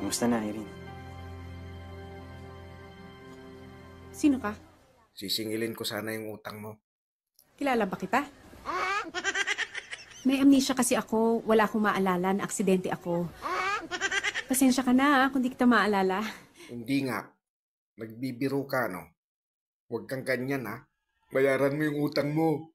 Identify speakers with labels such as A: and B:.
A: Kamusta na, Irene?
B: Sino ka?
C: Sisingilin ko sana yung utang mo.
B: Kilala ba kita? May amnesia kasi ako. Wala akong maalala na aksidente ako. Pasensya ka na ah, kung di kita maalala.
C: Hindi nga. Nagbibiro ka, no? Huwag kang ganyan, ha? Bayaran mo yung utang mo.